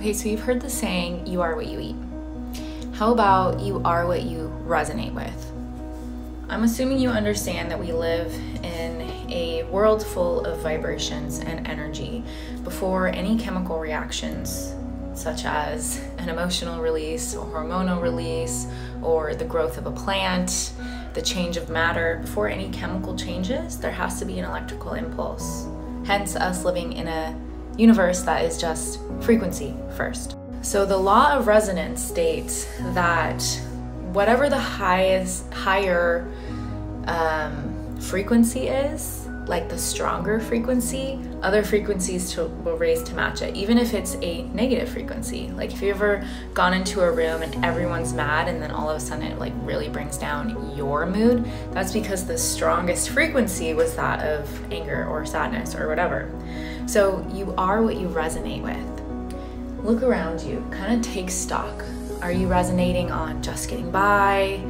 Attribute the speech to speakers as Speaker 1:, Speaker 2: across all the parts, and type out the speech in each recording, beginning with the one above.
Speaker 1: Okay, so you've heard the saying, you are what you eat. How about you are what you resonate with? I'm assuming you understand that we live in a world full of vibrations and energy before any chemical reactions, such as an emotional release or hormonal release or the growth of a plant, the change of matter, before any chemical changes, there has to be an electrical impulse. Hence, us living in a universe that is just frequency first. So, the law of resonance states that whatever the highest, higher um, frequency is, like the stronger frequency, other frequencies to, will raise to match it, even if it's a negative frequency. Like if you've ever gone into a room and everyone's mad and then all of a sudden it like really brings down your mood, that's because the strongest frequency was that of anger or sadness or whatever. So you are what you resonate with. Look around you, kind of take stock. Are you resonating on just getting by?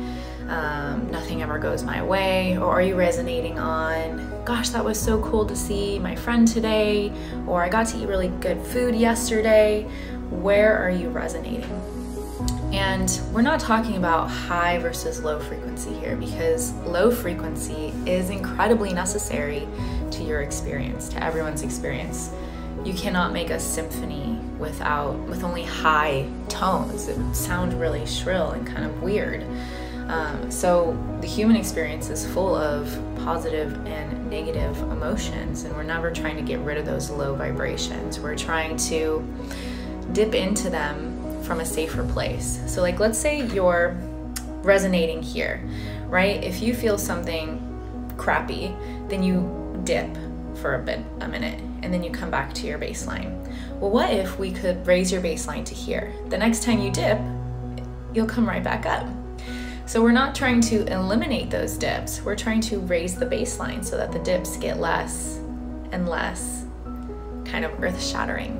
Speaker 1: Um, nothing ever goes my way? Or are you resonating on, gosh, that was so cool to see my friend today, or I got to eat really good food yesterday? Where are you resonating? And we're not talking about high versus low frequency here because low frequency is incredibly necessary to your experience, to everyone's experience. You cannot make a symphony without with only high tones. It would sound really shrill and kind of weird. Um, so the human experience is full of positive and negative emotions, and we're never trying to get rid of those low vibrations. We're trying to dip into them from a safer place. So, like, let's say you're resonating here, right? If you feel something crappy, then you dip for a bit, a minute, and then you come back to your baseline. Well, what if we could raise your baseline to here? The next time you dip, you'll come right back up. So we're not trying to eliminate those dips, we're trying to raise the baseline so that the dips get less and less kind of earth shattering.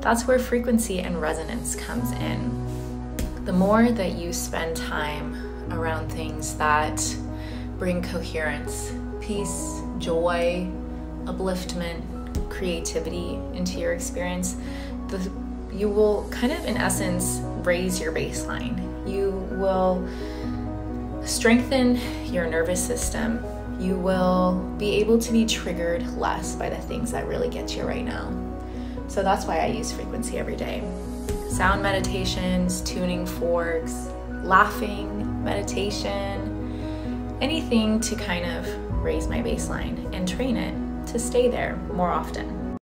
Speaker 1: That's where frequency and resonance comes in. The more that you spend time around things that bring coherence, peace, joy, upliftment, creativity into your experience, the, you will kind of, in essence, raise your baseline. You will strengthen your nervous system. You will be able to be triggered less by the things that really get you right now. So that's why I use frequency every day. Sound meditations, tuning forks, laughing, meditation, anything to kind of raise my baseline and train it to stay there more often.